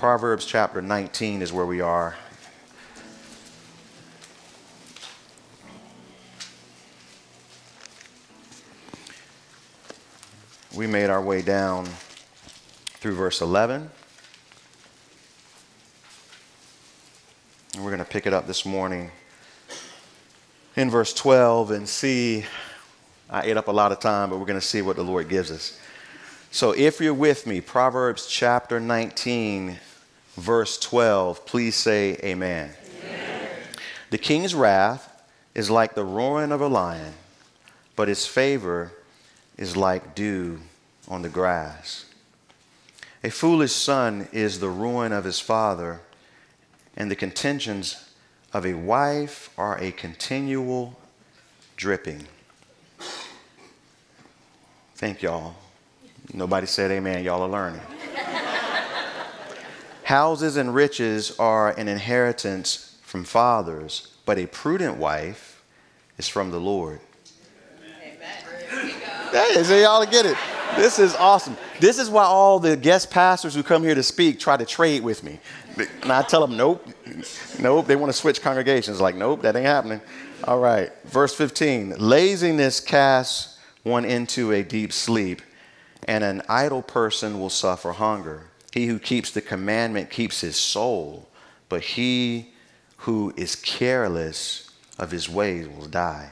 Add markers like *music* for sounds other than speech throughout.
Proverbs chapter 19 is where we are. We made our way down through verse 11. And we're going to pick it up this morning in verse 12 and see. I ate up a lot of time, but we're going to see what the Lord gives us. So if you're with me, Proverbs chapter 19, verse 12, please say amen. amen. The king's wrath is like the roaring of a lion, but his favor is like dew on the grass. A foolish son is the ruin of his father, and the contentions of a wife are a continual dripping. Thank y'all. Nobody said amen. Y'all are learning. Houses and riches are an inheritance from fathers, but a prudent wife is from the Lord. Amen. Hey, so y'all get it. This is awesome. This is why all the guest pastors who come here to speak try to trade with me. And I tell them, nope, nope. They want to switch congregations. Like, nope, that ain't happening. All right. Verse 15 Laziness casts one into a deep sleep, and an idle person will suffer hunger. He who keeps the commandment keeps his soul, but he who is careless of his ways will die.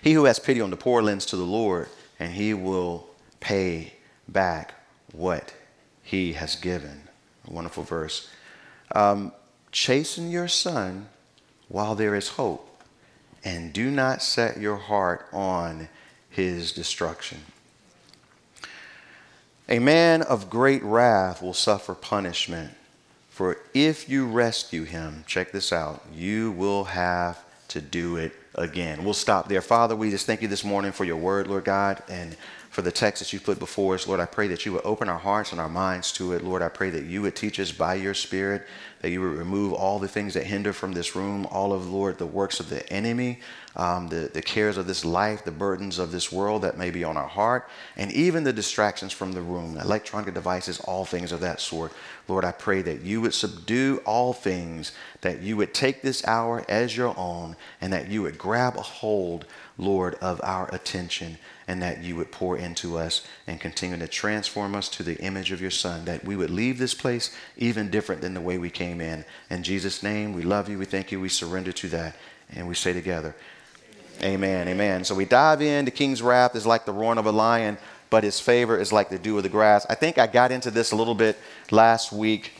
He who has pity on the poor lends to the Lord, and he will pay back what he has given. A wonderful verse. Um, chasten your son while there is hope, and do not set your heart on his destruction. A man of great wrath will suffer punishment, for if you rescue him, check this out, you will have to do it again. We'll stop there. Father, we just thank you this morning for your word, Lord God, and for the text that you put before us. Lord, I pray that you would open our hearts and our minds to it. Lord, I pray that you would teach us by your Spirit, that you would remove all the things that hinder from this room, all of, Lord, the works of the enemy, um, the, the cares of this life, the burdens of this world that may be on our heart, and even the distractions from the room, electronic devices, all things of that sort. Lord, I pray that you would subdue all things, that you would take this hour as your own, and that you would grab a hold, Lord, of our attention, and that you would pour into us and continue to transform us to the image of your Son, that we would leave this place even different than the way we came in. In Jesus' name, we love you, we thank you, we surrender to that, and we say together, Amen. Amen. So we dive in. The king's wrath is like the roaring of a lion, but his favor is like the dew of the grass. I think I got into this a little bit last week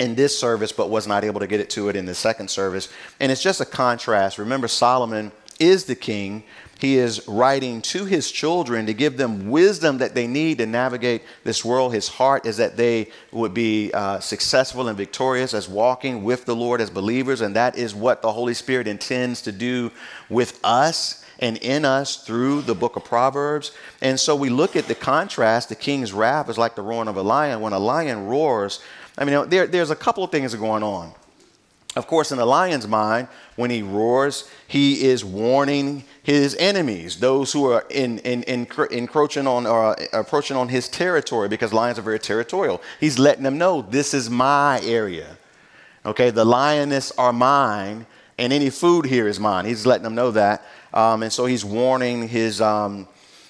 in this service, but was not able to get it to it in the second service. And it's just a contrast. Remember, Solomon is the king, he is writing to his children to give them wisdom that they need to navigate this world. His heart is that they would be uh, successful and victorious as walking with the Lord as believers, and that is what the Holy Spirit intends to do with us and in us through the book of Proverbs. And so we look at the contrast. The king's wrath is like the roaring of a lion. When a lion roars, I mean, there, there's a couple of things going on. Of course, in the lion's mind, when he roars, he is warning his enemies, those who are in, in, in, encroaching on or uh, approaching on his territory, because lions are very territorial. He's letting them know this is my area. Okay, the lioness are mine, and any food here is mine. He's letting them know that, um, and so he's warning his um,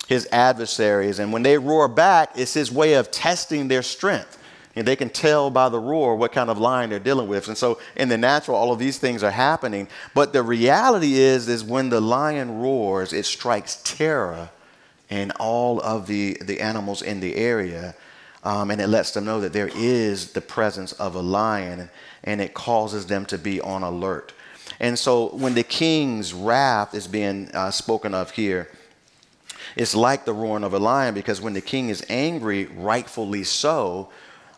his adversaries. And when they roar back, it's his way of testing their strength. And they can tell by the roar what kind of lion they're dealing with. And so in the natural, all of these things are happening. But the reality is, is when the lion roars, it strikes terror in all of the, the animals in the area. Um, and it lets them know that there is the presence of a lion, and it causes them to be on alert. And so when the king's wrath is being uh, spoken of here, it's like the roaring of a lion because when the king is angry, rightfully so,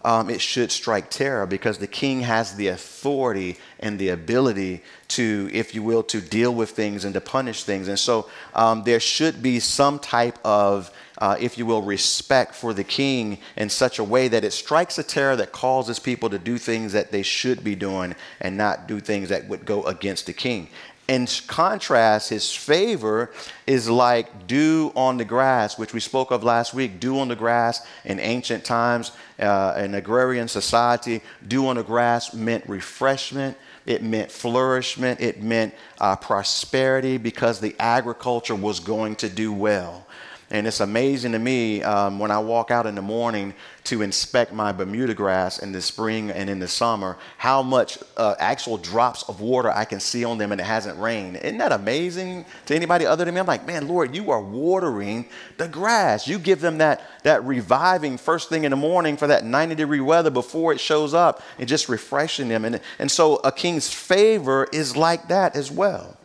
um, it should strike terror because the king has the authority and the ability to, if you will, to deal with things and to punish things. And so um, there should be some type of, uh, if you will, respect for the king in such a way that it strikes a terror that causes people to do things that they should be doing and not do things that would go against the king. In contrast, his favor is like dew on the grass, which we spoke of last week. Dew on the grass in ancient times, uh, in agrarian society, dew on the grass meant refreshment, it meant flourishment, it meant uh, prosperity because the agriculture was going to do well. And it's amazing to me um, when I walk out in the morning to inspect my Bermuda grass in the spring and in the summer, how much uh, actual drops of water I can see on them and it hasn't rained. Isn't that amazing to anybody other than me? I'm like, man, Lord, you are watering the grass. You give them that, that reviving first thing in the morning for that 90 degree weather before it shows up and just refreshing them. And, and so a king's favor is like that as well.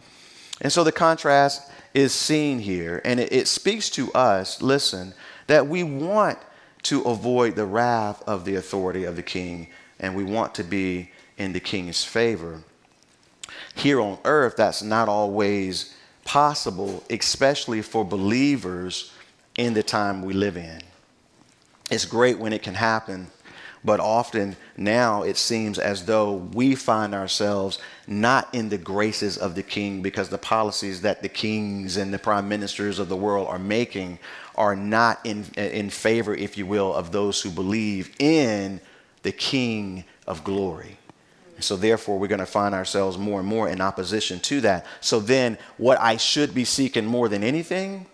And so the contrast is seen here. And it, it speaks to us, listen, that we want to avoid the wrath of the authority of the king and we want to be in the king's favor. Here on earth, that's not always possible, especially for believers in the time we live in. It's great when it can happen, but often now it seems as though we find ourselves not in the graces of the king because the policies that the kings and the prime ministers of the world are making are not in, in favor, if you will, of those who believe in the king of glory. So, therefore, we're going to find ourselves more and more in opposition to that. So, then, what I should be seeking more than anything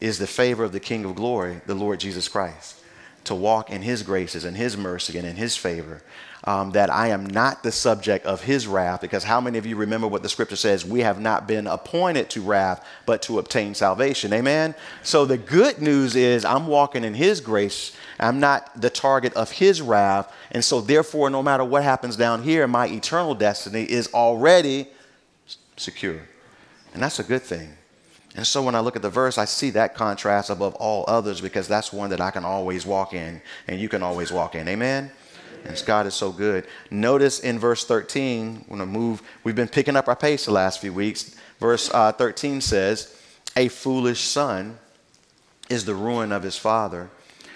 is the favor of the King of glory, the Lord Jesus Christ to walk in his graces and his mercy and in his favor. Um, that I am not the subject of his wrath, because how many of you remember what the scripture says? We have not been appointed to wrath, but to obtain salvation. Amen? So the good news is I'm walking in his grace. I'm not the target of his wrath. And so, therefore, no matter what happens down here, my eternal destiny is already secure. And that's a good thing. And so when I look at the verse, I see that contrast above all others because that's one that I can always walk in and you can always walk in. Amen? And God is so good. Notice in verse 13, when I move, we've been picking up our pace the last few weeks. Verse uh, 13 says, A foolish son is the ruin of his father.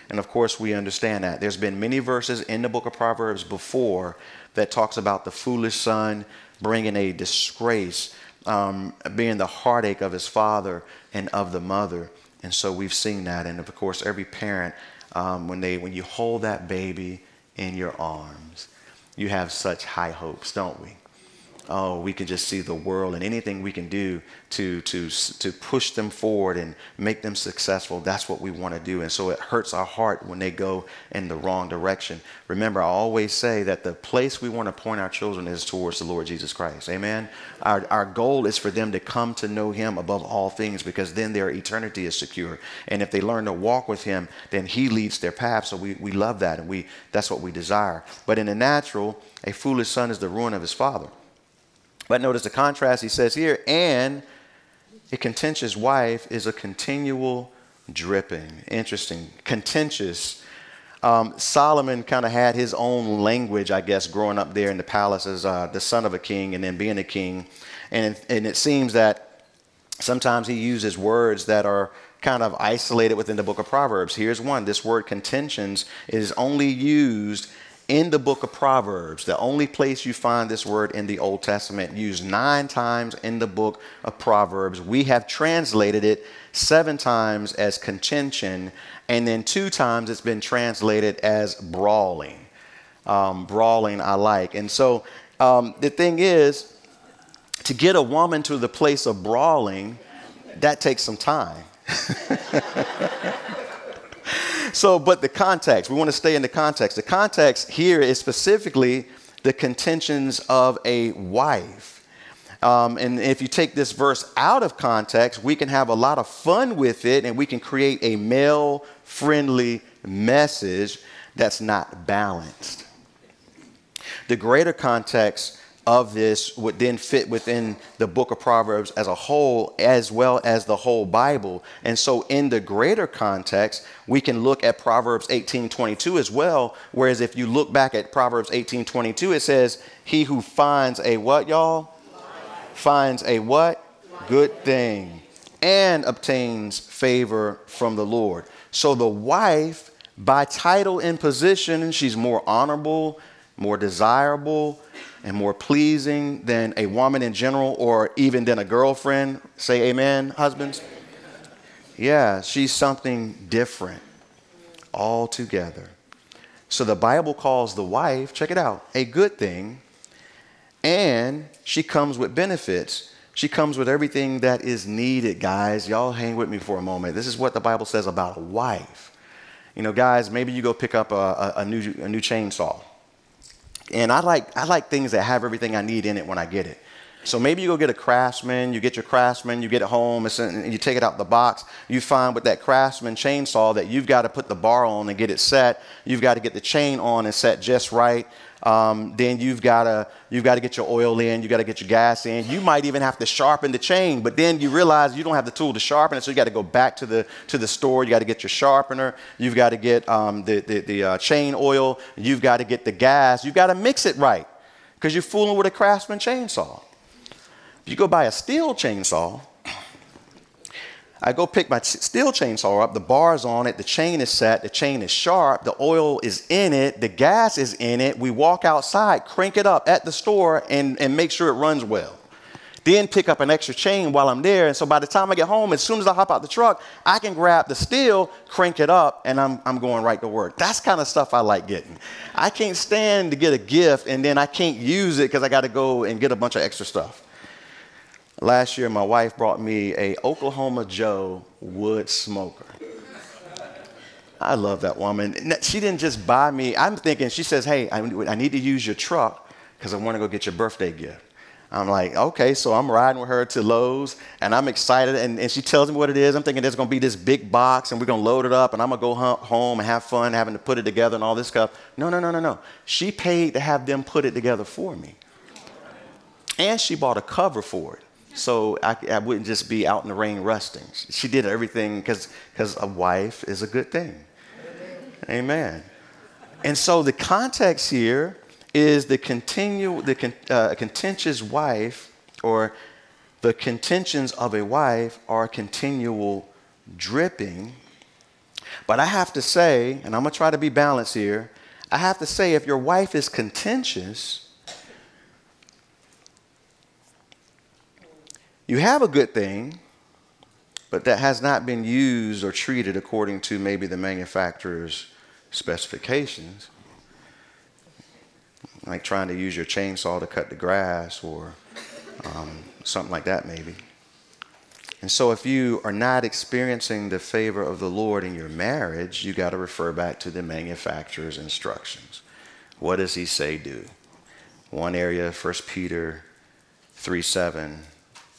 And of course, we understand that. There's been many verses in the book of Proverbs before that talks about the foolish son bringing a disgrace um, being the heartache of his father and of the mother. And so we've seen that. And of course, every parent, um, when, they, when you hold that baby in your arms, you have such high hopes, don't we? Oh, we can just see the world and anything we can do to, to, to push them forward and make them successful, that's what we want to do. And so it hurts our heart when they go in the wrong direction. Remember, I always say that the place we want to point our children is towards the Lord Jesus Christ. Amen? Our, our goal is for them to come to know Him above all things because then their eternity is secure. And if they learn to walk with Him, then He leads their path. So we, we love that and we, that's what we desire. But in the natural, a foolish son is the ruin of his father. But notice the contrast he says here, and a contentious wife is a continual dripping. Interesting. Contentious. Um, Solomon kind of had his own language, I guess, growing up there in the palace as uh, the son of a king and then being a king. And, and it seems that sometimes he uses words that are kind of isolated within the book of Proverbs. Here's one this word contentions is only used in the book of Proverbs, the only place you find this word in the Old Testament, used nine times in the book of Proverbs. We have translated it seven times as contention, and then two times it's been translated as brawling. Um, brawling, I like. And so um, the thing is, to get a woman to the place of brawling, that takes some time. *laughs* so, but the context, we want to stay in the context. The context here is specifically the contentions of a wife. Um, and if you take this verse out of context, we can have a lot of fun with it and we can create a male friendly message that's not balanced. The greater context of this would then fit within the book of Proverbs as a whole, as well as the whole Bible. And so, in the greater context, we can look at Proverbs 18:22 as well. Whereas, if you look back at Proverbs 18:22, it says, "He who finds a what, y'all? Life. Finds a what? Life. Good thing, and obtains favor from the Lord." So, the wife, by title and position, she's more honorable, more desirable and more pleasing than a woman in general or even than a girlfriend. Say amen, husbands. Yeah, she's something different altogether. So the Bible calls the wife, check it out, a good thing, and she comes with benefits. She comes with everything that is needed, guys. Y'all hang with me for a moment. This is what the Bible says about a wife. You know, guys, maybe you go pick up a, a, a new, a new chainsaw. And I like, I like things that have everything I need in it when I get it. So maybe you go get a craftsman, you get your craftsman, you get it home, and you take it out the box. You find with that craftsman chainsaw that you've got to put the bar on and get it set. You've got to get the chain on and set just right. Um, then you've got to you've got to get your oil in, you got to get your gas in. You might even have to sharpen the chain, but then you realize you don't have the tool to sharpen it, so you got to go back to the to the store. You got to get your sharpener. You've got to get um, the the, the uh, chain oil. You've got to get the gas. You've got to mix it right because you're fooling with a craftsman chainsaw. If you go buy a Stihl chainsaw, I go pick my Stihl chainsaw up, the bar's on it, the chain is set, the chain is sharp, the oil is in it, the gas is in it. We walk outside, crank it up at the store, and, and make sure it runs well. Then pick up an extra chain while I'm there. And so by the time I get home, as soon as I hop out the truck, I can grab the Stihl, crank it up, and I'm, I'm going right to work. That's kind of stuff I like getting. I can't stand to get a gift and then I can't use it because I got to go and get a bunch of extra stuff. Last year, my wife brought me a Oklahoma Joe wood smoker. I love that woman. She didn't just buy me. I'm thinking, she says, hey, I, need to use your truck because I want to go get your birthday gift. I'm like, okay, so I'm riding with her to Lowe's and I'm excited. And, and she tells me what it is. I'm thinking there's going to be this big box and we're going to load it up and I'm going to go home and have fun having to put it together and all this stuff. No, no, no, no, no. She paid to have them put it together for me. And she bought a cover for it so I, I, wouldn't just be out in the rain rusting. She did everything because a wife is a good thing. Amen. And so the context here is the continue the uh, contentious wife or the contentions of a wife are continual dripping. But I have to say, and I'm going to try to be balanced here, I have to say if your wife is contentious, You have a good thing, but that has not been used or treated according to maybe the manufacturer's specifications. Like trying to use your chainsaw to cut the grass or um, something like that, maybe. And so, if you are not experiencing the favor of the Lord in your marriage, you got to refer back to the manufacturer's instructions. What does he say do? One area, 1 Peter 3 7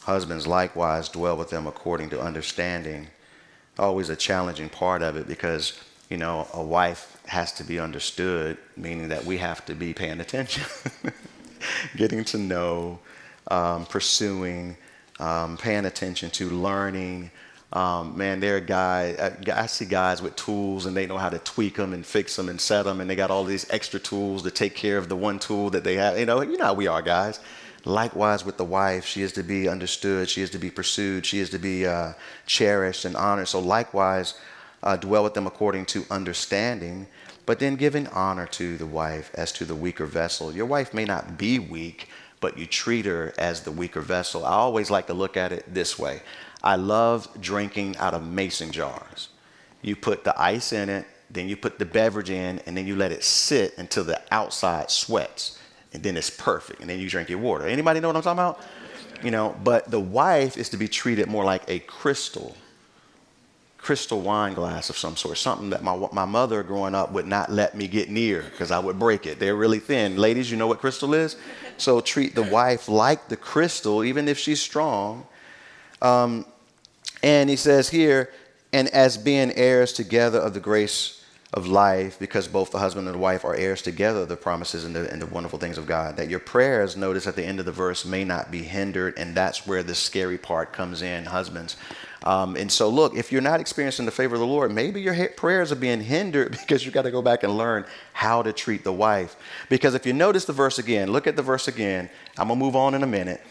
Husbands likewise dwell with them according to understanding. Always a challenging part of it because, you know, a wife has to be understood, meaning that we have to be paying attention, *laughs* getting to know, um, pursuing, um, paying attention to, learning. Um, man, there are guys, uh, I see guys with tools and they know how to tweak them and fix them and set them, and they got all these extra tools to take care of the one tool that they have. You know, you know how we are, guys. Likewise, with the wife, she is to be understood, she is to be pursued, she is to be uh, cherished and honored. So, likewise, uh, dwell with them according to understanding, but then giving honor to the wife as to the weaker vessel. Your wife may not be weak, but you treat her as the weaker vessel. I always like to look at it this way I love drinking out of mason jars. You put the ice in it, then you put the beverage in, and then you let it sit until the outside sweats and then it's perfect, and then you drink your water. Anybody know what I'm talking about? You know, but the wife is to be treated more like a crystal, crystal wine glass of some sort, something that my, my mother growing up would not let me get near because I would break it. They're really thin. Ladies, you know what crystal is? So treat the wife like the crystal, even if she's strong. Um, and he says here, and as being heirs together of the grace of life because both the husband and the wife are heirs together of the promises and the, and the wonderful things of God. That your prayers, notice at the end of the verse, may not be hindered. And that's where the scary part comes in, husbands. Um, and so, look, if you're not experiencing the favor of the Lord, maybe your prayers are being hindered *laughs* because you got to go back and learn how to treat the wife. Because if you notice the verse again, look at the verse again. I'm going to move on in a minute.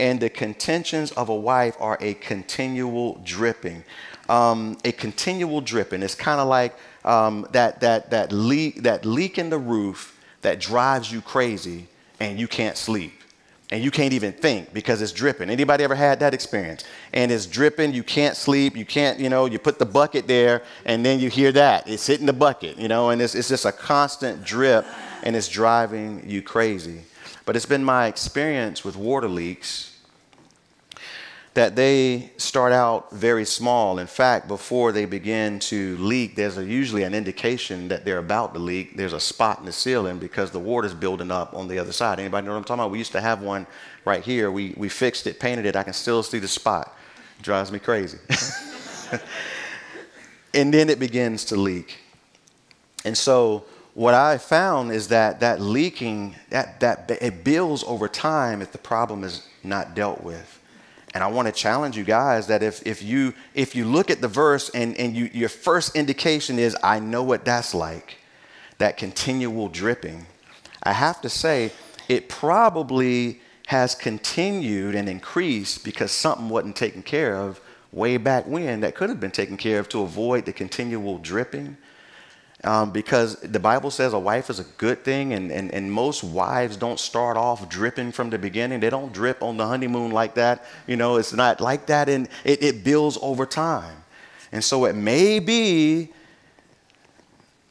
And the contentions of a wife are a continual dripping. Um, a continual dripping. It's kind of like um, that, that, that, leak, that leak in the roof that drives you crazy and you can't sleep and you can't even think because it's dripping. Anybody ever had that experience? And it's dripping, you can't sleep, you can't, you know, you put the bucket there and then you hear that. It's hitting the bucket, you know, and it's, it's just a constant drip and it's driving you crazy. But it's been my experience with water leaks that they start out very small. In fact, before they begin to leak, there's a, usually an indication that they're about to leak. There's a spot in the ceiling because the water's building up on the other side. Anybody know what I'm talking about? We used to have one right here. We, we fixed it, painted it. I can still see the spot. Drives me crazy. *laughs* and then it begins to leak. And so what I found is that that leaking, that, that it builds over time if the problem is not dealt with. And I want to challenge you guys that if, if you if you look at the verse and, and you, your first indication is I know what that's like, that continual dripping, I have to say it probably has continued and increased because something wasn't taken care of way back when that could have been taken care of to avoid the continual dripping um, because the Bible says a wife is a good thing, and, and, and most wives don't start off dripping from the beginning. They don't drip on the honeymoon like that. You know, it's not like that, and it, it builds over time. And so it may be,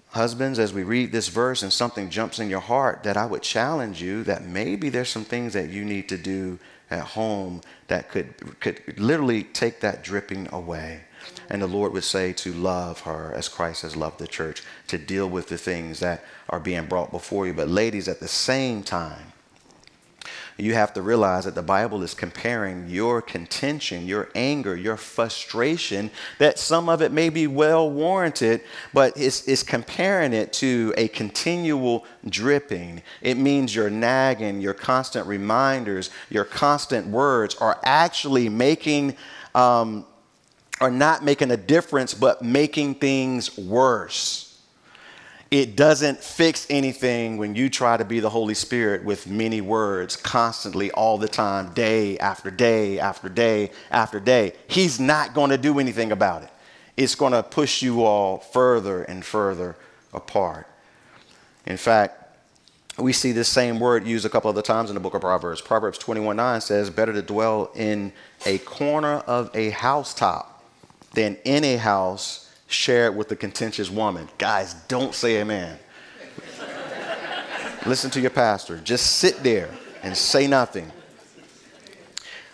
husbands, as we read this verse and something jumps in your heart, that I would challenge you that maybe there's some things that you need to do at home that could, could literally take that dripping away. And the Lord would say to love her as Christ has loved the church, to deal with the things that are being brought before you. But, ladies, at the same time, you have to realize that the Bible is comparing your contention, your anger, your frustration, that some of it may be well warranted, but it's, it's comparing it to a continual dripping. It means your nagging, your constant reminders, your constant words are actually making um, are not making a difference, but making things worse. It doesn't fix anything when you try to be the Holy Spirit with many words constantly, all the time, day after day after day after day. He's not going to do anything about it. It's going to push you all further and further apart. In fact, we see this same word used a couple other times in the book of Proverbs. Proverbs 21 9 says, Better to dwell in a corner of a housetop than in a house shared with a contentious woman. Guys, don't say amen. Listen to your pastor. Just sit there and say nothing.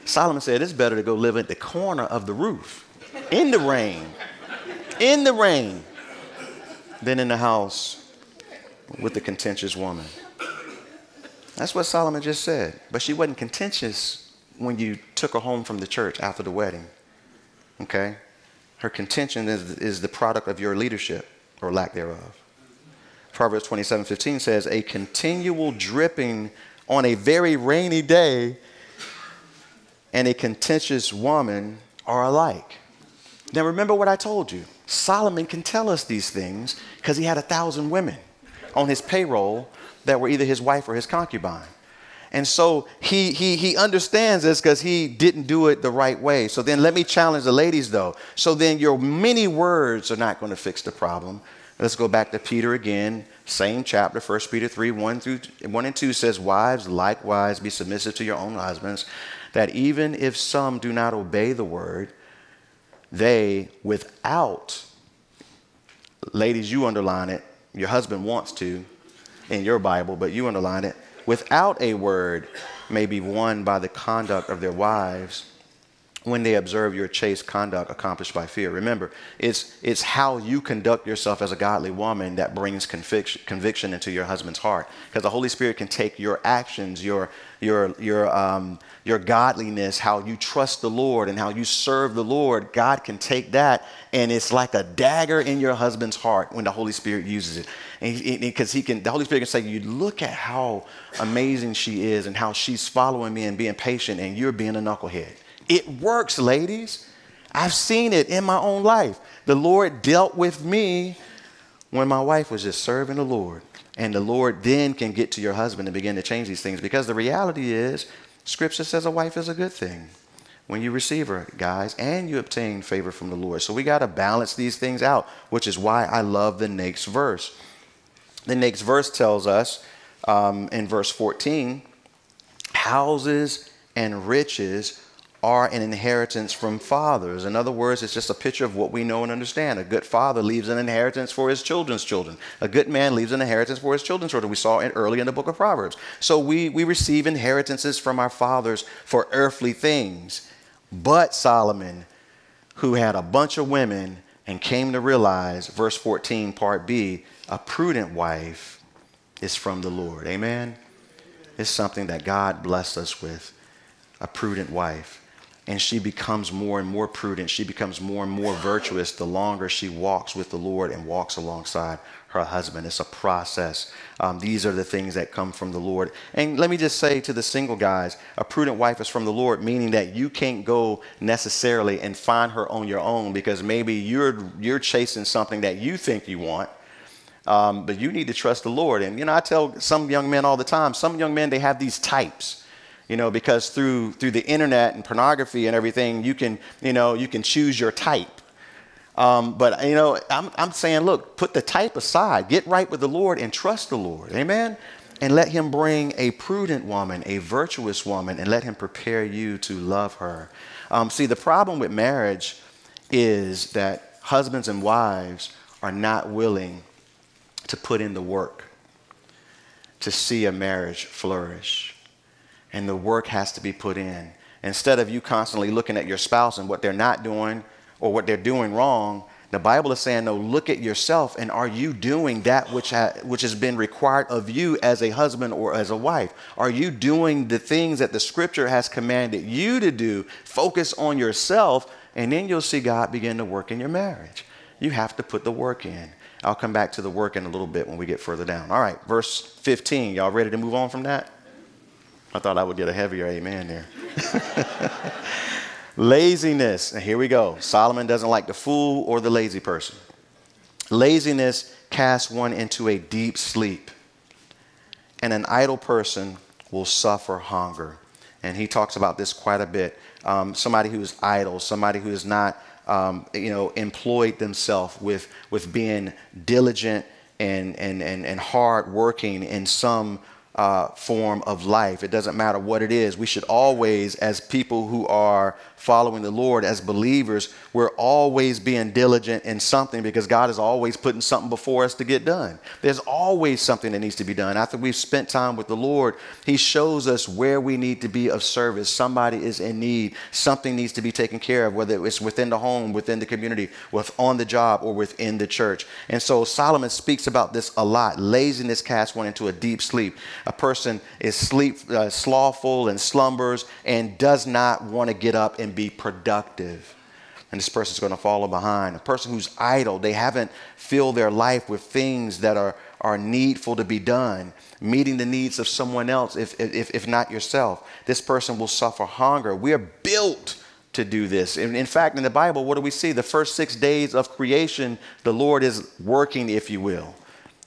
Solomon said it's better to go live at the corner of the roof, in the rain, in the rain, than in the house with the contentious woman. That's what Solomon just said. But she wasn't contentious when you took her home from the church after the wedding. Okay? Her contention is, is the product of your leadership or lack thereof. Proverbs 27 15 says, A continual dripping on a very rainy day and a contentious woman are alike. Now, remember what I told you. Solomon can tell us these things because he had a thousand women on his payroll that were either his wife or his concubine. And so he, he, he understands this because he didn't do it the right way. So then let me challenge the ladies though. So then your many words are not going to fix the problem. Let's go back to Peter again, same chapter, 1 Peter 3, 1 through 1 and 2 says, Wives, likewise be submissive to your own husbands, that even if some do not obey the word, they without, ladies, you underline it, your husband wants to in your Bible, but you underline it without a word may be won by the conduct of their wives when they observe your chaste conduct accomplished by fear. Remember, it's, it's how you conduct yourself as a godly woman that brings conviction, conviction into your husband's heart. Because the Holy Spirit can take your actions, your, your, your, um, your godliness, how you trust the Lord and how you serve the Lord. God can take that and it's like a dagger in your husband's heart when the Holy Spirit uses it because he, he, can, the Holy Spirit can say, "You look at how amazing she is, and how she's following me and being patient, and you're being a knucklehead." It works, ladies. I've seen it in my own life. The Lord dealt with me when my wife was just serving the Lord, and the Lord then can get to your husband and begin to change these things. Because the reality is, Scripture says a wife is a good thing when you receive her, guys, and you obtain favor from the Lord. So we got to balance these things out, which is why I love the next verse. The next verse tells us um, in verse 14 houses and riches are an inheritance from fathers. In other words, it's just a picture of what we know and understand. A good father leaves an inheritance for his children's children. A good man leaves an inheritance for his children's children. We saw it early in the book of Proverbs. So we, we receive inheritances from our fathers for earthly things. But Solomon, who had a bunch of women and came to realize, verse 14, part B, a prudent wife is from the Lord. Amen? It's something that God blessed us with, a prudent wife and she becomes more and more prudent. She becomes more and more virtuous the longer she walks with the Lord and walks alongside her husband. It's a process. Um, these are the things that come from the Lord. And let me just say to the single guys, a prudent wife is from the Lord, meaning that you can't go necessarily and find her on your own because maybe you're you're chasing something that you think you want. Um, but you need to trust the Lord. And you know, I tell some young men all the time. Some young men they have these types you know, because through through the internet and pornography and everything, you can you know you can choose your type. Um, but you know, I'm I'm saying, look, put the type aside, get right with the Lord, and trust the Lord, Amen. And let Him bring a prudent woman, a virtuous woman, and let Him prepare you to love her. Um, see, the problem with marriage is that husbands and wives are not willing to put in the work to see a marriage flourish and the work has to be put in. Instead of you constantly looking at your spouse and what they're not doing or what they're doing wrong, the Bible is saying, no, look at yourself and are you doing that which, ha- which has been required of you as a husband or as a wife? Are you doing the things that the scripture has commanded you to do? Focus on yourself, and then you'll see God begin to work in your marriage. You have to put the work in. I'll come back to the work in a little bit when we get further down. All right, verse 15. Y'all ready to move on from that? I thought I would get a heavier amen there. *laughs* Laziness. And here we go. Solomon doesn't like the fool or the lazy person. Laziness casts one into a deep sleep, and an idle person will suffer hunger. And he talks about this quite a bit. Um, somebody who is idle, somebody who is not, um, you know, employed themselves with, with being diligent and, and, and, and hard working in some uh, form of life. It doesn't matter what it is. We should always, as people who are following the Lord, as believers, we're always being diligent in something because God is always putting something before us to get done. There's always something that needs to be done. After we've spent time with the Lord, He shows us where we need to be of service. Somebody is in need, something needs to be taken care of, whether it's within the home, within the community, with on the job, or within the church. And so Solomon speaks about this a lot. Laziness casts one into a deep sleep. A person is sleep uh, slothful and slumbers and does not want to get up and and be productive. And this person's going to follow behind. A person who's idle, they haven't filled their life with things that are, are needful to be done, meeting the needs of someone else, if, if, if not yourself. This person will suffer hunger. We are built to do this. In, in fact, in the Bible, what do we see? The first six days of creation, the Lord is working, if you will,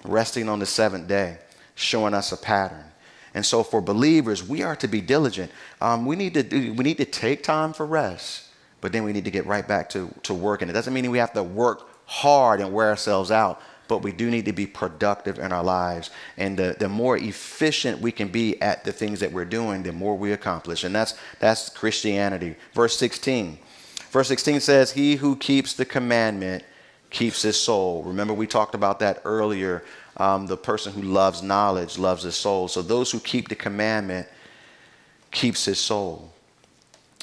resting on the seventh day, showing us a pattern. And so, for believers, we are to be diligent. Um, we, need to do, we need to take time for rest, but then we need to get right back to, to work. And it doesn't mean we have to work hard and wear ourselves out, but we do need to be productive in our lives. And the, the more efficient we can be at the things that we're doing, the more we accomplish. And that's, that's Christianity. Verse 16. Verse 16 says, He who keeps the commandment keeps his soul. Remember, we talked about that earlier um, the person who loves knowledge loves his soul. So those who keep the commandment keeps his soul.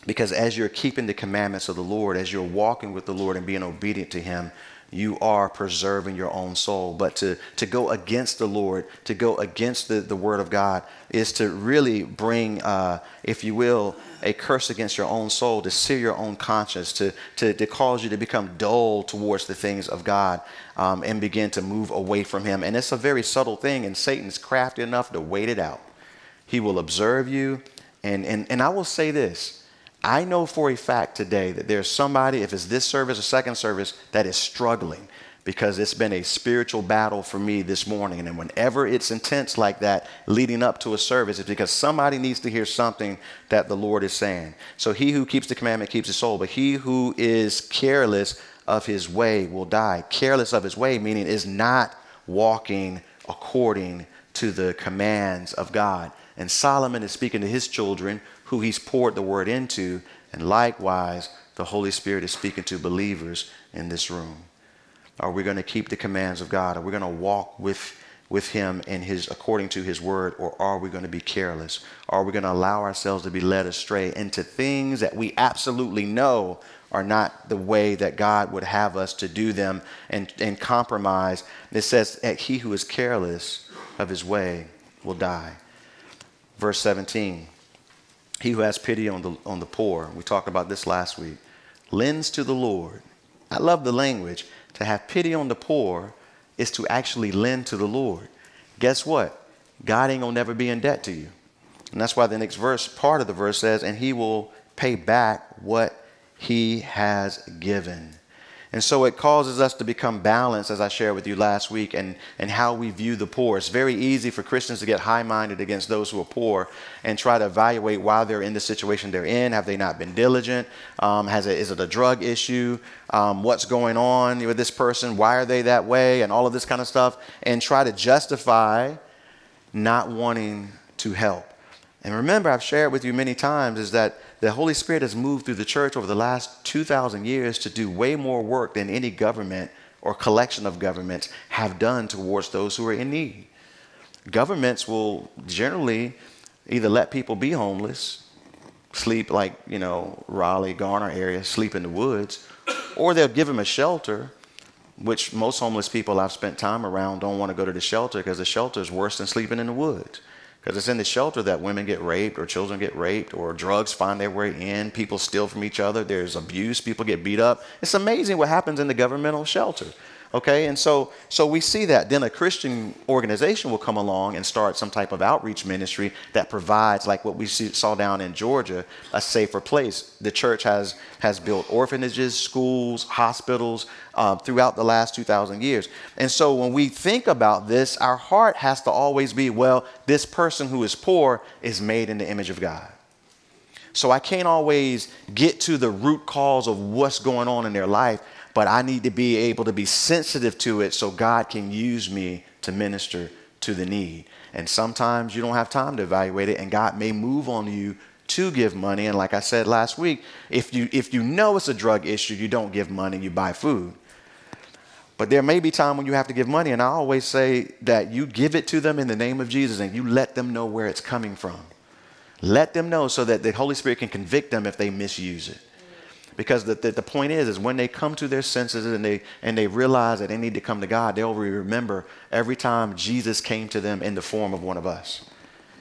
Because as you're keeping the commandments of the Lord, as you're walking with the Lord and being obedient to him, you are preserving your own soul. But to, to go against the Lord, to go against the, the word of God, is to really bring, uh, if you will, a curse against your own soul, to sear your own conscience, to, to, to cause you to become dull towards the things of God um, and begin to move away from Him. And it's a very subtle thing, and Satan's crafty enough to wait it out. He will observe you. And, and, and I will say this I know for a fact today that there's somebody, if it's this service or second service, that is struggling because it's been a spiritual battle for me this morning. And whenever it's intense like that, leading up to a service, it's because somebody needs to hear something that the Lord is saying. So he who keeps the commandment keeps his soul, but he who is careless of his way will die. Careless of his way, meaning is not walking according to the commands of God. And Solomon is speaking to his children who he's poured the word into. And likewise, the Holy Spirit is speaking to believers in this room. Are we going to keep the commands of God? Are we going to walk with, with Him in His according to His word, or are we going to be careless? Are we going to allow ourselves to be led astray into things that we absolutely know are not the way that God would have us to do them and, and compromise? It says he who is careless of his way will die. Verse 17 He who has pity on the, on the poor, we talked about this last week, lends to the Lord. I love the language. To have pity on the poor is to actually lend to the Lord. Guess what? God ain't gonna never be in debt to you. And that's why the next verse, part of the verse says, and he will pay back what he has given. And so it causes us to become balanced, as I shared with you last week, and, and how we view the poor. It's very easy for Christians to get high minded against those who are poor and try to evaluate why they're in the situation they're in. Have they not been diligent? Um, has it, is it a drug issue? Um, what's going on with this person? Why are they that way? And all of this kind of stuff. And try to justify not wanting to help. And remember, I've shared with you many times is that the Holy Spirit has moved through the church over the last 2,000 years to do way more work than any government or collection of governments have done towards those who are in need. Governments will generally either let people be homeless, sleep like, you know, Raleigh, Garner area, sleep in the woods, or they'll give them a shelter, which most homeless people I've spent time around don't want to go to the shelter because the shelter is worse than sleeping in the woods. Because it's in the shelter that women get raped or children get raped or drugs find their way in. People steal from each other. There's abuse. People get beat up. It's amazing what happens in the governmental shelter. Okay, and so so we see that. Then a Christian organization will come along and start some type of outreach ministry that provides, like what we see, saw down in Georgia, a safer place. The church has has built orphanages, schools, hospitals uh, throughout the last 2,000 years. And so when we think about this, our heart has to always be, well, this person who is poor is made in the image of God. So I can't always get to the root cause of what's going on in their life but I need to be able to be sensitive to it so God can use me to minister to the need. And sometimes you don't have time to evaluate it, and God may move on you to give money. And like I said last week, if you if you know it's a drug issue, you don't give money, you buy food. But there may be time when you have to give money, and I always say that you give it to them in the name of Jesus and you let them know where it's coming from. Let them know so that the Holy Spirit can convict them if they misuse it because the, the, the, point is is when they come to their senses and they and they realize that they need to come to god they'll remember every time jesus came to them in the form of one of us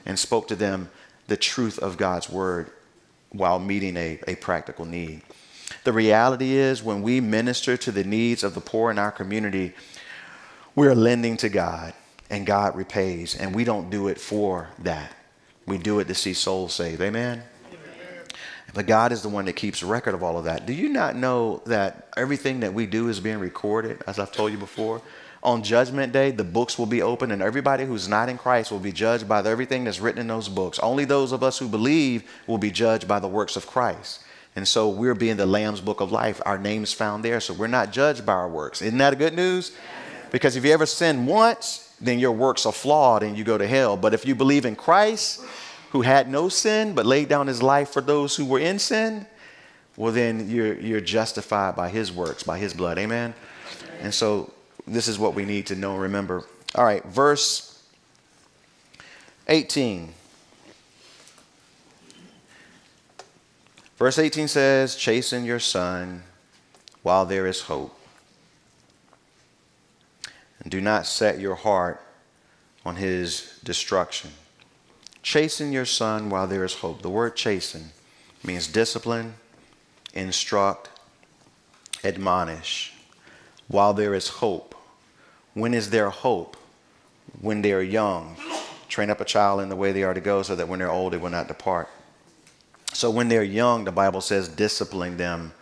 and spoke to them the truth of god's word while meeting a, a practical need. The reality is when we minister to the needs of the poor in our community we're lending to god and god repays and we don't do it for that. We do it to see souls saved. Amen but God is the one that keeps record of all of that. Do you not know that everything that we do is being recorded, as I've told you before? On Judgment Day, the books will be open, and everybody who's not in Christ will be judged by everything that's written in those books. Only those of us who believe will be judged by the works of Christ. And so we're being the Lamb's Book of Life. Our name's found there, so we're not judged by our works. Isn't that a good news? Because if you ever sin once, then your works are flawed and you go to hell. But if you believe in Christ, who had no sin but laid down his life for those who were in sin, well, then you're, you're justified by his works, by his blood. Amen? And so this is what we need to know and remember. All right, verse 18. Verse 18 says, Chasten your son while there is hope. And do not set your heart on his destruction. Chasten your son while there is hope. The word chasten means discipline, instruct, admonish while there is hope. When is there hope? When they are young. Train up a child in the way they are to go so that when they're old, they will not depart. So when they're young, the Bible says discipline them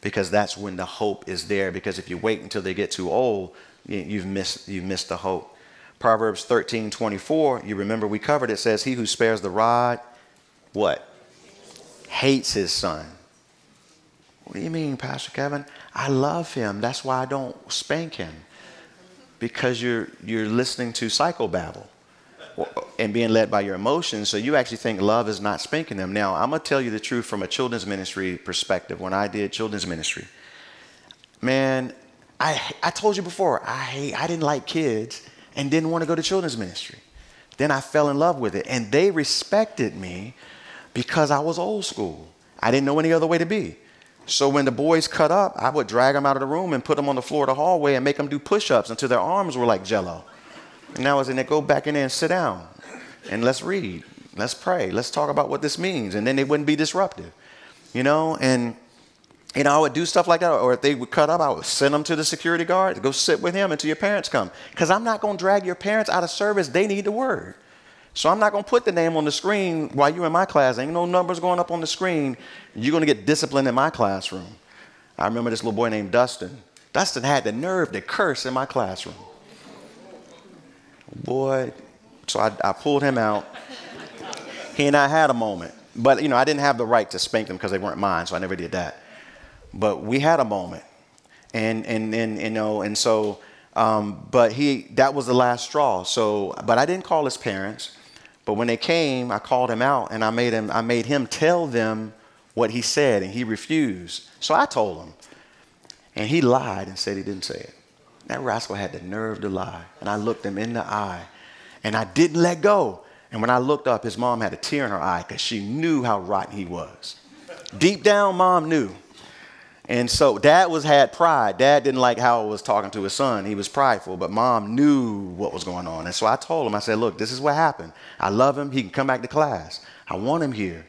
because that's when the hope is there. Because if you wait until they get too old, you've missed, you've missed the hope. Proverbs 13, 24, you remember we covered it, says, He who spares the rod, what? Hates his son. What do you mean, Pastor Kevin? I love him. That's why I don't spank him. Because you're, you're listening to psychobabble. and being led by your emotions. So you actually think love is not spanking them. Now, I'm going to tell you the truth from a children's ministry perspective. When I did children's ministry, man, I, I told you before, I, I didn't like kids and didn't want to go to children's ministry. Then I fell in love with it, and they respected me because I was old school. I didn't know any other way to be. So when the boys cut up, I would drag them out of the room and put them on the floor of the hallway and make them do push-ups until their arms were like jello. And I was in there, go back in there and sit down and let's read, let's pray, let's talk about what this means, and then they wouldn't be disruptive, you know. And you know, I would do stuff like that, or if they would cut up, I would send them to the security guard to go sit with him until your parents come, because I'm not going to drag your parents out of service. They need the word. So I'm not going to put the name on the screen while you're in my class. Ain't no numbers going up on the screen. You're going to get disciplined in my classroom. I remember this little boy named Dustin. Dustin had the nerve to curse in my classroom. Boy, so I, I pulled him out. He and I had a moment. But, you know, I didn't have the right to spank them because they weren't mine, so I never did that. But we had a moment. And, and, and you know, and so, um, but he, that was the last straw. So, but I didn't call his parents. But when they came, I called him out and I made him, I made him tell them what he said, and he refused. So I told him. And he lied and said he didn't say it. That rascal had the nerve to lie. And I looked him in the eye, and I didn't let go. And when I looked up, his mom had a tear in her eye because she knew how rotten he was. Deep down, mom knew. And so dad was had pride. Dad didn't like how I was talking to his son. He was prideful, but mom knew what was going on. And so I told him, I said, look, this is what happened. I love him. He can come back to class. I want him here.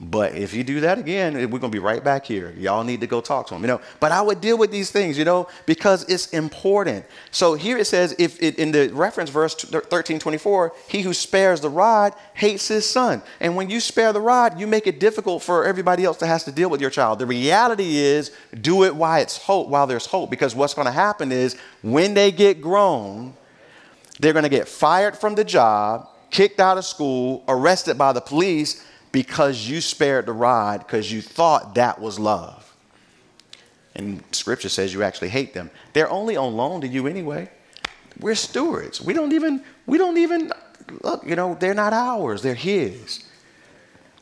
But if you do that again, we're going to be right back here. Y'all need to go talk to him, you know. But I would deal with these things, you know, because it's important. So here it says, if it, in the reference verse 13, 24, he who spares the rod hates his son. And when you spare the rod, you make it difficult for everybody else that has to deal with your child. The reality is, do it while it's hope, while there's hope, because what's going to happen is when they get grown, they're going to get fired from the job, kicked out of school, arrested by the police because you spared the rod because you thought that was love. And scripture says you actually hate them. They're only on loan to you anyway. We're stewards. We don't even, we don't even, look, you know, they're not ours, they're his.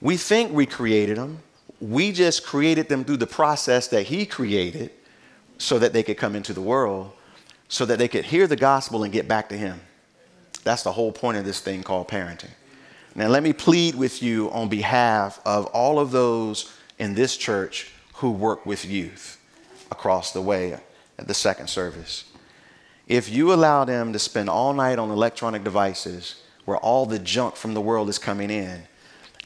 We think we created them. We just created them through the process that he created so that they could come into the world, so that they could hear the gospel and get back to him. That's the whole point of this thing called parenting. Now, let me plead with you on behalf of all of those in this church who work with youth across the way at the second service. If you allow them to spend all night on electronic devices where all the junk from the world is coming in,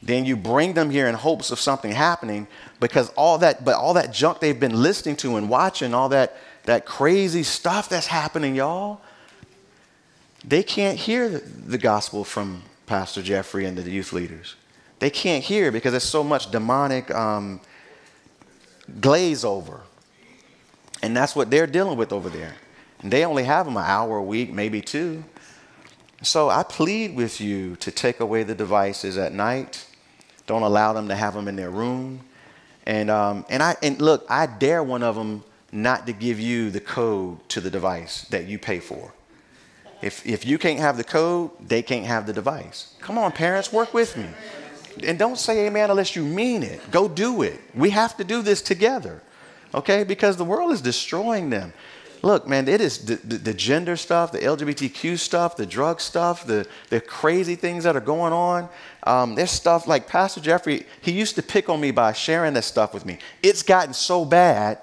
then you bring them here in hopes of something happening because all that but all that junk they've been listening to and watching all that that crazy stuff that's happening y'all they can't hear the gospel from Pastor Jeffrey and the youth leaders. They can't hear because there's so much demonic um, glaze over. And that's what they're dealing with over there. And they only have them an hour a week, maybe two. So I plead with you to take away the devices at night. Don't allow them to have them in their room. And, um, and, I, and look, I dare one of them not to give you the code to the device that you pay for. If, if you can't have the code, they can't have the device. Come on, parents, work with me. And don't say amen unless you mean it. Go do it. We have to do this together, okay? Because the world is destroying them. Look, man, it is the, the, the gender stuff, the LGBTQ stuff, the drug stuff, the, the crazy things that are going on. Um, there's stuff like Pastor Jeffrey, he used to pick on me by sharing this stuff with me. It's gotten so bad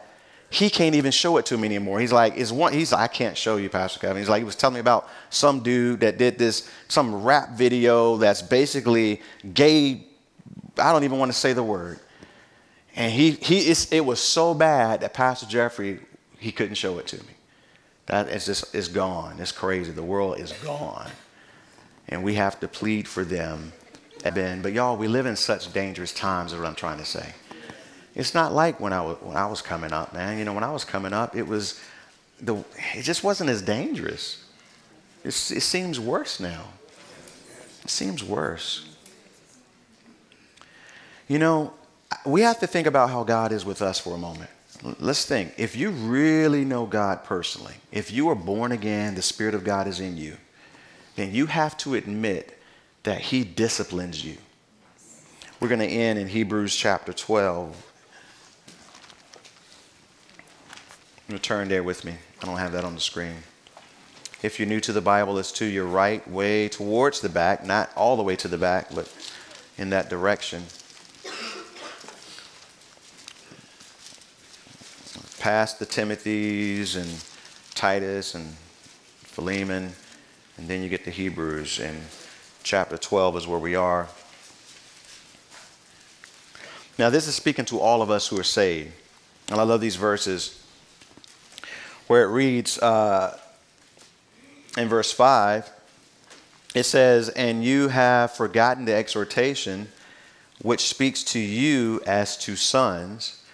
he can't even show it to me anymore. He's like, is one, he's like, I can't show you, Pastor Kevin. He's like, he was telling me about some dude that did this, some rap video that's basically gay. I don't even want to say the word. And he, he is, it was so bad that Pastor Jeffrey, he couldn't show it to me. That is just, it's gone. It's crazy. The world is gone. And we have to plead for them. But y'all, we live in such dangerous times, is what I'm trying to say. It's not like when I, was, when I was coming up, man. You know, when I was coming up, it was, the, it just wasn't as dangerous. It seems worse now. It seems worse. You know, we have to think about how God is with us for a moment. Let's think. If you really know God personally, if you are born again, the Spirit of God is in you, then you have to admit that he disciplines you. We're going to end in Hebrews chapter 12. You turn there with me. I don't have that on the screen. If you're new to the Bible, it's to your right, way towards the back, not all the way to the back, but in that direction. Past the Timothys and Titus and Philemon, and then you get to Hebrews, and chapter 12 is where we are. Now, this is speaking to all of us who are saved. And I love these verses where it reads uh, in verse 5 it says, And you have forgotten the exhortation which speaks to you as to sons.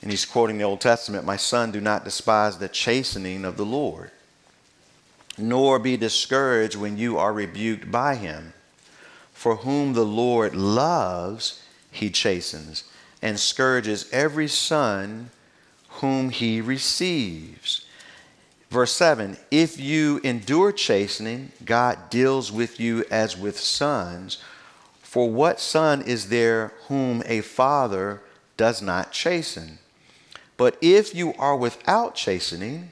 And he's quoting the Old Testament My son, do not despise the chastening of the Lord, nor be discouraged when you are rebuked by him. For whom the Lord loves, he chastens and scourges every son whom he receives. Verse 7 If you endure chastening, God deals with you as with sons. For what son is there whom a father does not chasten? But if you are without chastening,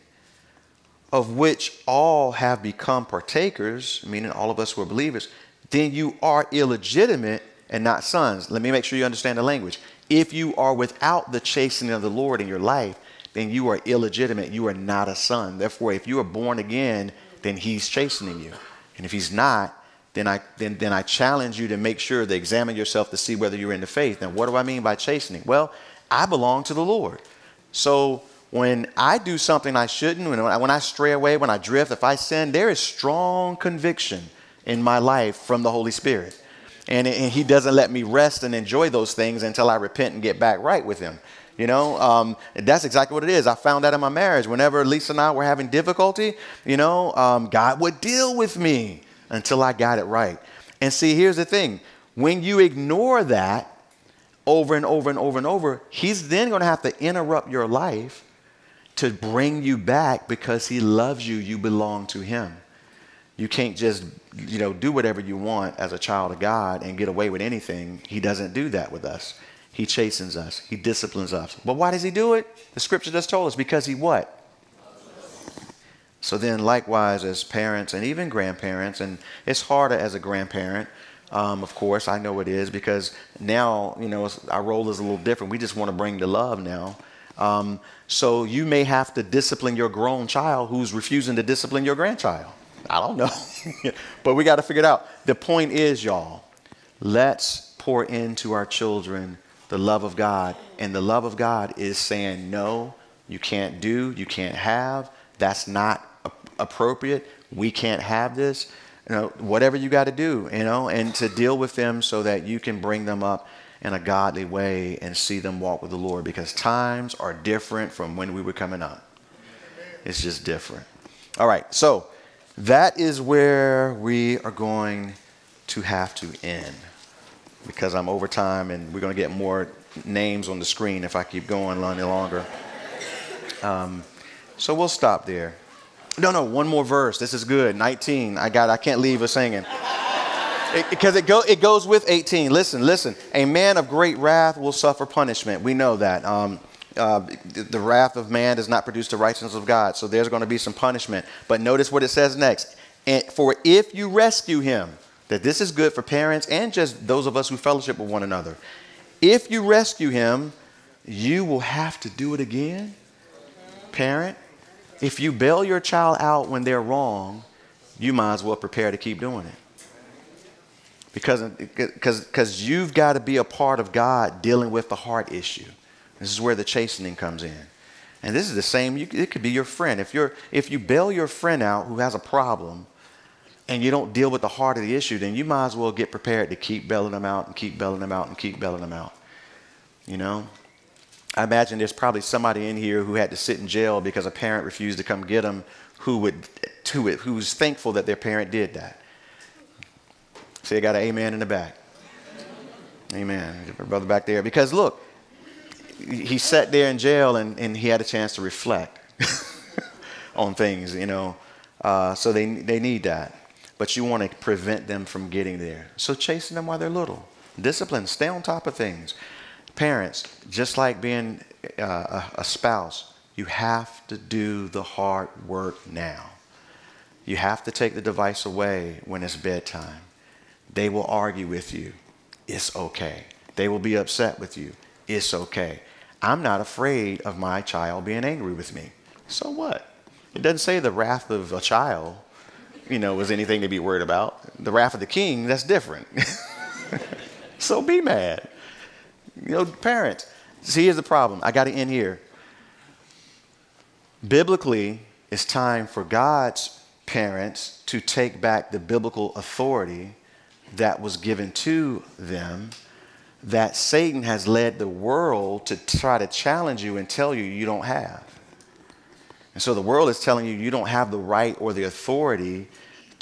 of which all have become partakers, meaning all of us who are believers, then you are illegitimate and not sons. Let me make sure you understand the language. If you are without the chastening of the Lord in your life, then you are illegitimate. You are not a son. Therefore, if you are born again, then he's chastening you. And if he's not, then I, then, then I challenge you to make sure to examine yourself to see whether you're in the faith. Now, what do I mean by chastening? Well, I belong to the Lord. So when I do something I shouldn't, when I, when I stray away, when I drift, if I sin, there is strong conviction in my life from the Holy Spirit. And, and he doesn't let me rest and enjoy those things until I repent and get back right with him. You know, um, that's exactly what it is. I found that in my marriage. Whenever Lisa and I were having difficulty, you know, um, God would deal with me until I got it right. And see, here's the thing when you ignore that over and over and over and over, He's then going to have to interrupt your life to bring you back because He loves you. You belong to Him. You can't just, you know, do whatever you want as a child of God and get away with anything. He doesn't do that with us. He chastens us. He disciplines us. But why does he do it? The scripture just told us because he what? So then, likewise, as parents and even grandparents, and it's harder as a grandparent, um, of course, I know it is because now, you know, our role is a little different. We just want to bring the love now. Um, so you may have to discipline your grown child who's refusing to discipline your grandchild. I don't know. *laughs* but we got to figure it out. The point is, y'all, let's pour into our children the love of God. And the love of God is saying, no, you can't do, you can't have, that's not appropriate, we can't have this. You know, whatever you got to do, you know, and to deal with them so that you can bring them up in a godly way and see them walk with the Lord because times are different from when we were coming up. It's just different. All right, so that is where we are going to have to end because I'm over time and we're going to get more names on the screen if I keep going any longer. Um, so we'll stop there. No, no, one more verse. This is good. 19. I got. I can't leave us singing. Because it, it, go, it goes with 18. Listen, listen. A man of great wrath will suffer punishment. We know that. Um, uh, the wrath of man does not produce the righteousness of God. So there's going to be some punishment. But notice what it says next. And for if you rescue him, that this is good for parents and just those of us who fellowship with one another. If you rescue him, you will have to do it again. Parent, if you bail your child out when they're wrong, you might as well prepare to keep doing it. Because because cause you've got to be a part of God dealing with the heart issue. This is where the chastening comes in. And this is the same, you, it could be your friend. If, you're, if you bail your friend out who has a problem and you don't deal with the heart of the issue, then you might as well get prepared to keep bailing them out and keep bailing them out and keep bailing them out. You know? I imagine there's probably somebody in here who had to sit in jail because a parent refused to come get them who would to it who's thankful that their parent did that. See, I got an amen in the back. Amen. Brother back there. Because look, he sat there in jail and, and he had a chance to reflect *laughs* on things, you know. Uh, so they, they need that. But you want to prevent them from getting there. So chasing them while they're little. Discipline, stay on top of things. Parents, just like being uh, a, a spouse, you have to do the hard work now. You have to take the device away when it's bedtime. They will argue with you. It's okay. They will be upset with you. It's okay. I'm not afraid of my child being angry with me. So what? It doesn't say the wrath of a child, you know, was anything to be worried about. The wrath of the king, that's different. *laughs* so be mad. You know, parents, see, here's the problem. I got to end here. Biblically, it's time for God's parents to take back the biblical authority that was given to them that Satan has led the world to try to challenge you and tell you you don't have. And so the world is telling you you don't have the right or the authority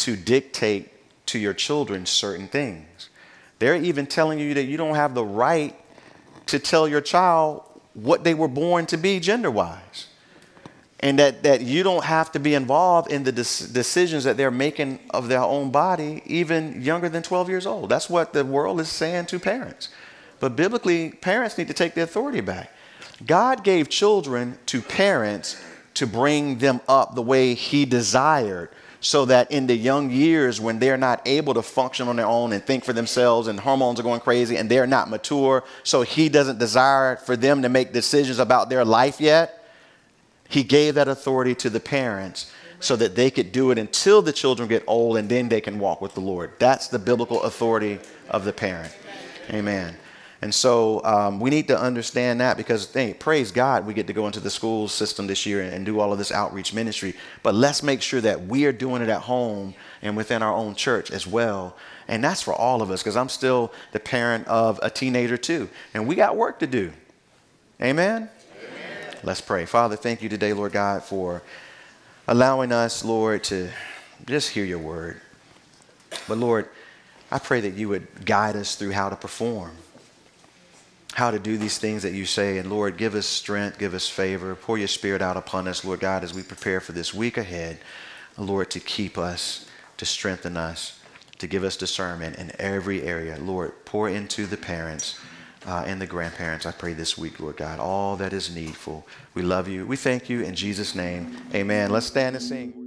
to dictate to your children certain things. They're even telling you that you don't have the right to tell your child what they were born to be gender wise. And that, that you don't have to be involved in the decisions that they're making of their own body, even younger than 12 years old. That's what the world is saying to parents. But biblically, parents need to take the authority back. God gave children to parents to bring them up the way He desired, so that in the young years, when they're not able to function on their own and think for themselves, and hormones are going crazy, and they're not mature, so He doesn't desire for them to make decisions about their life yet, He gave that authority to the parents so that they could do it until the children get old and then they can walk with the Lord. That's the biblical authority of the parent. Amen. And so um, we need to understand that because, hey, praise God, we get to go into the school system this year and, and do all of this outreach ministry. But let's make sure that we are doing it at home and within our own church as well. And that's for all of us because I'm still the parent of a teenager too. And we got work to do. Amen? Amen? Let's pray. Father, thank you today, Lord God, for allowing us, Lord, to just hear your word. But Lord, I pray that you would guide us through how to perform how to do these things that you say. And Lord, give us strength, give us favor. Pour your spirit out upon us, Lord God, as we prepare for this week ahead. Lord, to keep us, to strengthen us, to give us discernment in every area. Lord, pour into the parents uh, and the grandparents, I pray this week, Lord God, all that is needful. We love you. We thank you in Jesus' name. Amen. Let's stand and sing.